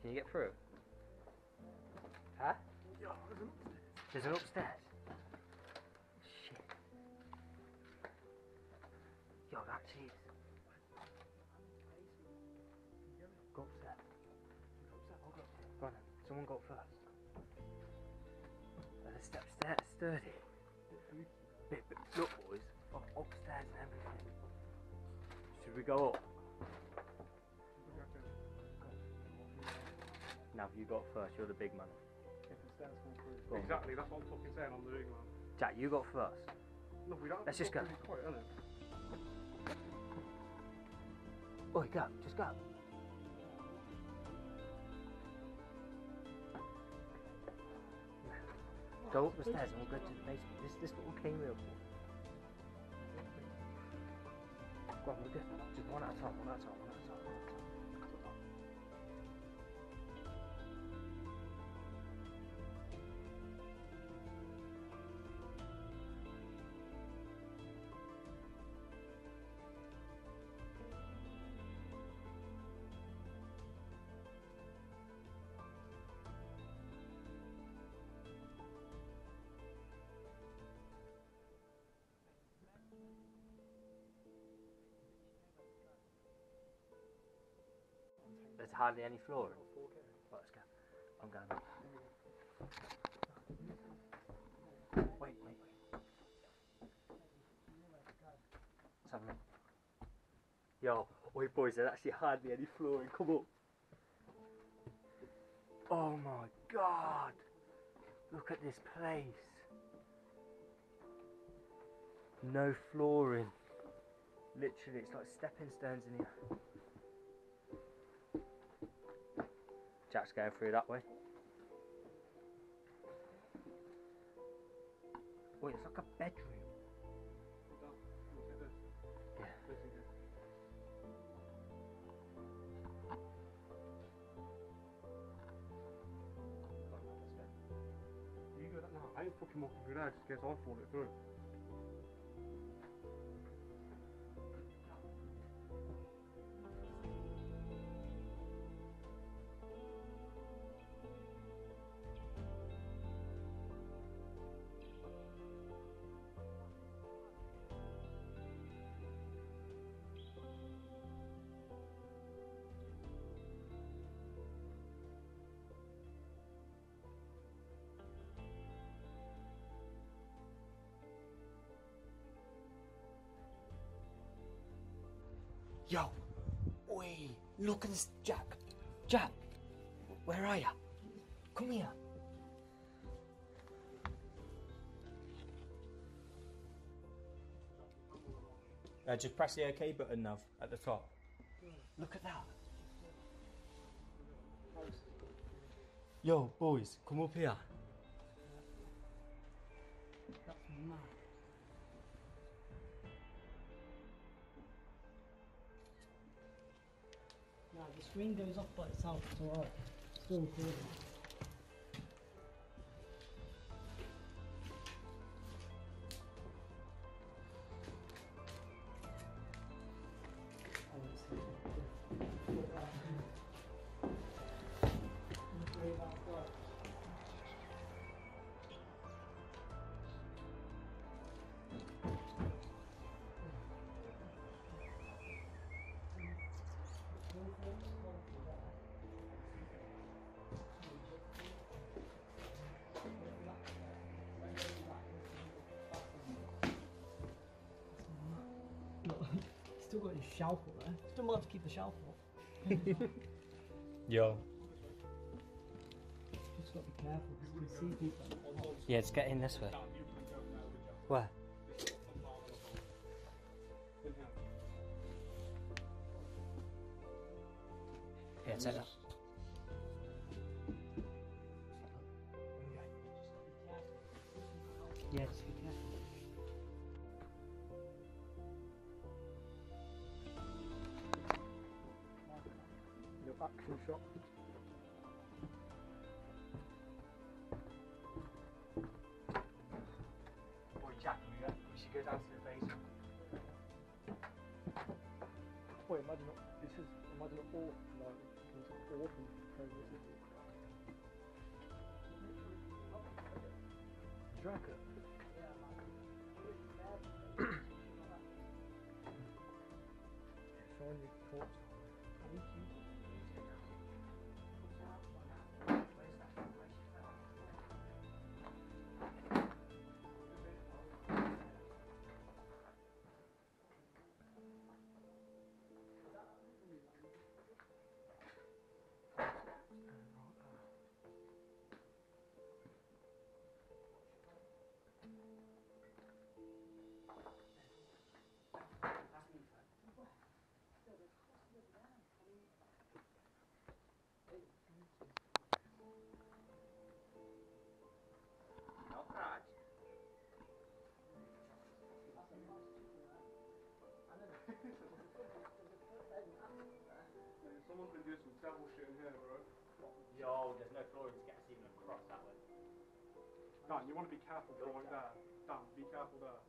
Can you get through? Huh? There's an upstairs. Shit. Yo, that cheese. Go upstairs. Go on then. Someone go first. Uh, the steps there, sturdy. Bit, bit, look, boys. Up, upstairs and everything. Should we go up? Now, you got first. You're the big man. Go on. Exactly, that's what I'm fucking saying on the ring, man. Jack, you got first. Look, we don't Let's just go. Quite. Oi, go. Just go. Go up the stairs and we'll go to the basement. This this came here for. Go on, we're good. Just one at a time, one at a time, one at a time, hardly any flooring. Right, let's go. I'm going. Wait, wait, wait. Let's have a look. Yo, wait boys, there's actually hardly any flooring. Come up. Oh my god. Look at this place. No flooring. Literally, it's like stepping stones in here. Jack's going through that way. Wait, it's like a bedroom. I ain't fucking walking through just in case I fall it through. Yo, oi, look at this, Jack. Jack, where are you? Come here. Uh, just press the OK button now at the top. Look at that. Yo, boys, come up here. That's mad. The screen goes off by itself, uh, it's alright. Still recording. Still got his shelf up there. Still might have to keep the shelf up. Yo. Just got to be careful because you can see people. Yeah, it's getting this way. Where? Yeah, it's take that. We should go down to. Wait, imagine this is imagine an orphan like this is orphan pregnancy. Draco. Showing you corpse. Someone's been doing some devil shit in here, bro. Yo, oh, there's no floor to get us even across that way. Dan, you want to be careful going there. Dan, be careful there.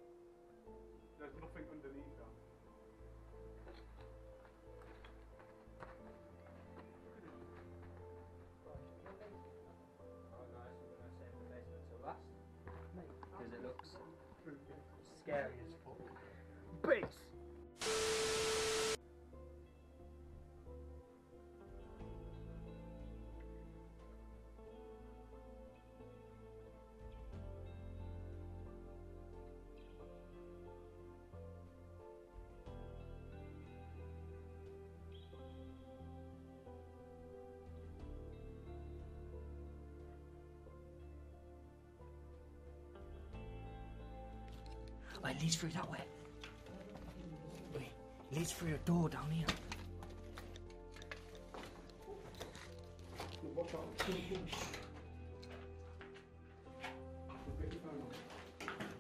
There's nothing underneath there. Oh, it leads through that way. Wait, it leads through a door down here. Watch out. Get your phone.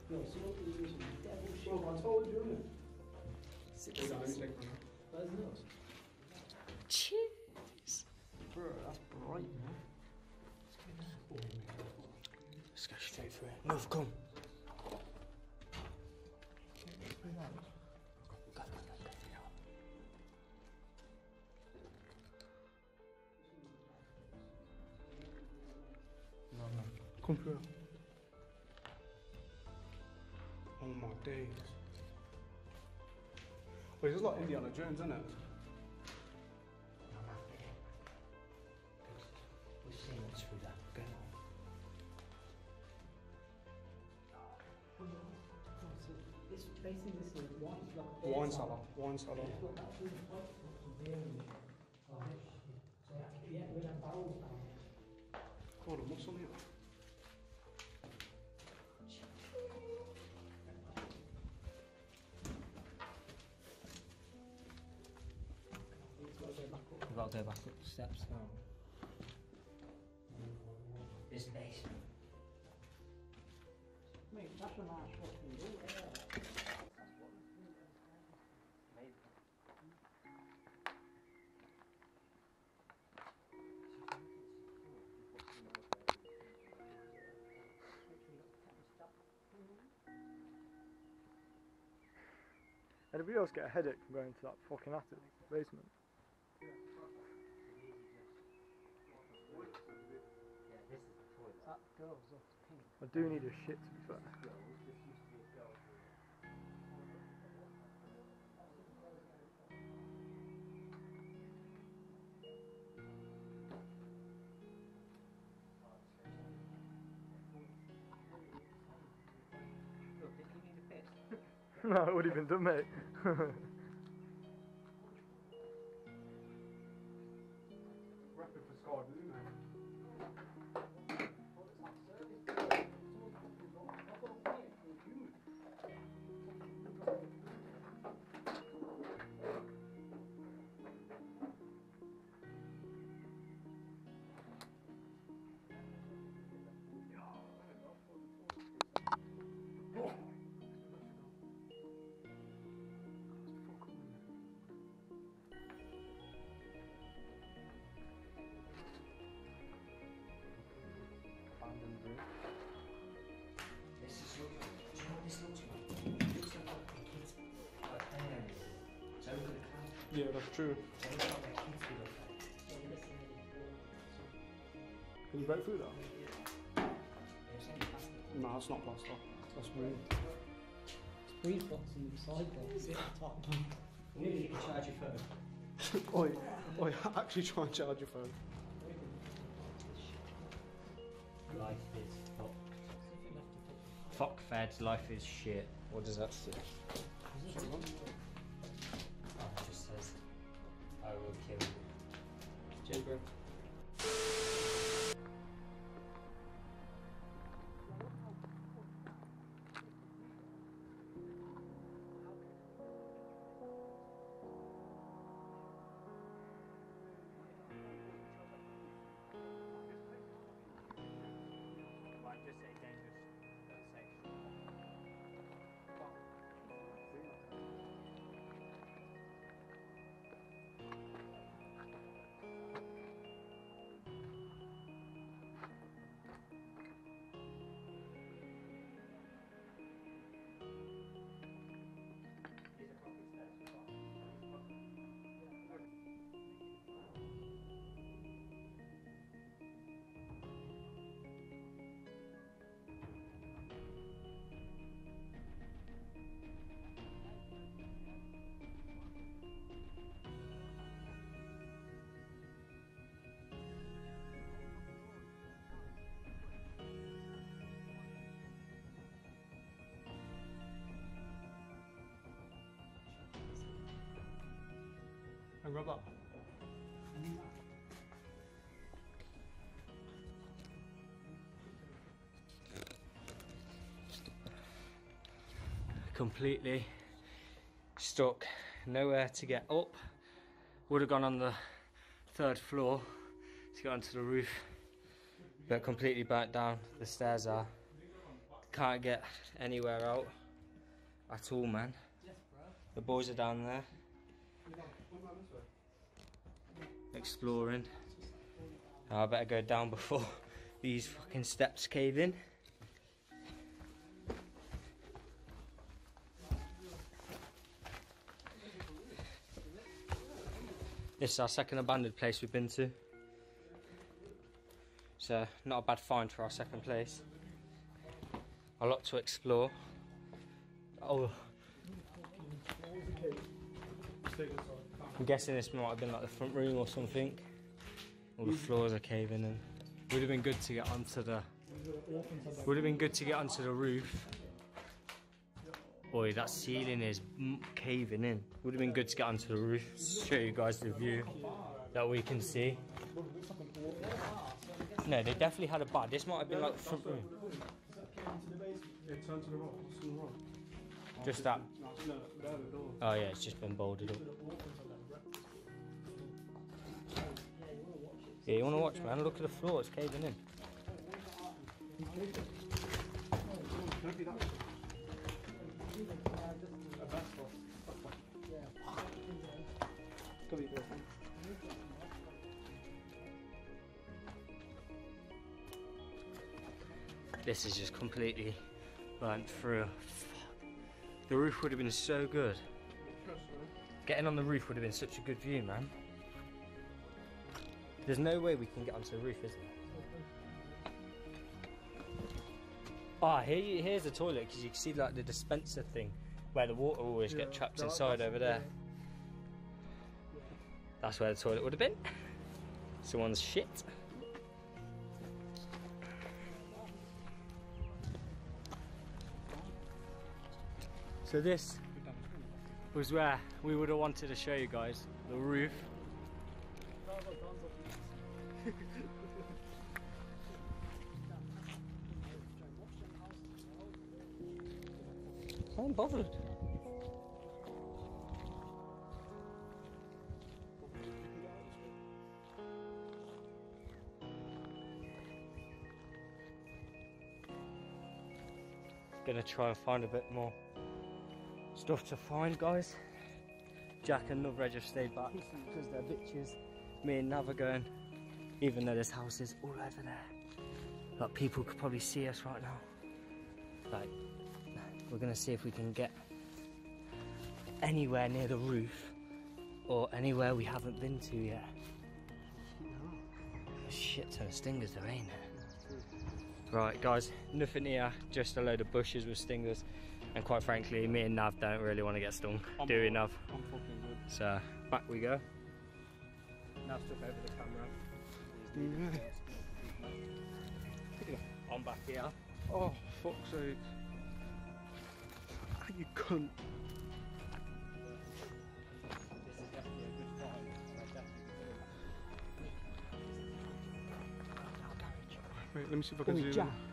Yo, so what do you do? Devil shit. I told you. Sit Wait, Dan, let me take one. Where's yours? Cheers. Bro, that's bright, man. Let's go straight through it. Move, come. No. Come through. Oh my days. Wait, this is like Indiana Jones, isn't it? We're seeing what's through that. Go. Oh, so basically this is wine, it's like a beer Wine cellar. cellar. Wine cellar. It's got that through go back up the steps now. This basement. Mate, that's a nice fucking door there. Anybody else get a headache from going to that fucking attic basement? Yeah, That girl's looks pink. I do need a shit to be fair. Look, did you need a piss? no, it would have been done, mate. Rapid for Scott, isn't Yeah, that's true. So look like the kids would look like. Can you break through that? There's only plastic. No, that's not plaster. That's real. Breeze box and sidebox at the top. Maybe you can charge your phone. oi, oi, actually try and charge your phone. Life is fuck. Fuck feds, life is shit. What does that say? You. And completely stuck, nowhere to get up. Would have gone on the third floor to get onto the roof, but completely burnt down. The stairs are. Can't get anywhere out at all, man. The boys are down there exploring. I better go down before these fucking steps cave in. This is our second abandoned place we've been to. So, uh, not a bad find for our second place. A lot to explore. Oh, I'm guessing this might have been like the front room or something. All the floors are caving in. Would have been good to get onto the. Would have been good to get onto the roof. Boy, that ceiling is caving in. Would have been good to get onto the roof. Show you guys the view that we can see. No, they definitely had a bar. This might have been like the front room. Yeah, turn to the right. To the right. Just that. No, no, there the door. Oh yeah, it's just been bolted up. Yeah, you want to watch, man? Look at the floor, it's caving in. This is just completely burnt through. The roof would have been so good. Getting on the roof would have been such a good view, man. There's no way we can get onto the roof, is there? Ah, here you, here's the toilet because you can see like the dispenser thing where the water always get Yeah, trapped that- inside over there. That's where the toilet would have been. Someone's shit. So this was where we would have wanted to show you guys the roof. I'm bothered. Gonna try and find a bit more stuff to find, guys. Jack and Reg have stayed back because they're bitches. Me and Nav are going, even though there's houses all over there. Like people could probably see us right now. Like, we're gonna see if we can get anywhere near the roof or anywhere we haven't been to yet. A shit ton of stingers there, ain't there? Right, guys, nothing here, just a load of bushes with stingers. And quite frankly, me and Nav don't really want to get stung, I'm do we, Nav? I'm fucking good. So, back we go. Nav took over the camera. I'm back here. Oh, fuck's sake. Ah, You cunt. This is definitely a good find. Wait, let me see if I can zoom in.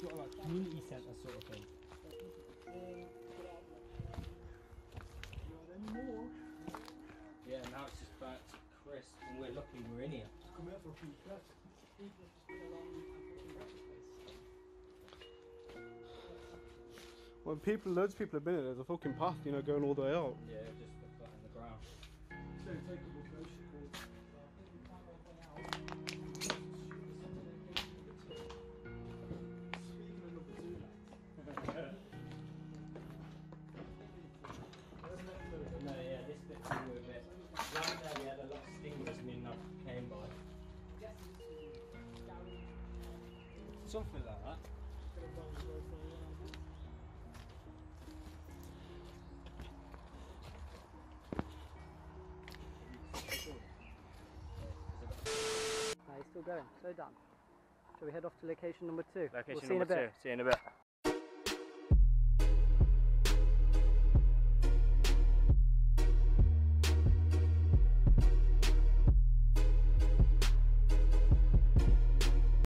Sort of like community centre sort of thing. Yeah, now it's just back to Chris, and we're lucky we're in here. When people, loads of people have been here, there's a fucking path, you know, going all the way out. Yeah, just the foot in the ground. No, Something like that. No, he's still going. Slow down. Shall we head off to location number two? Location we'll see in number a bit. two. See you in a bit.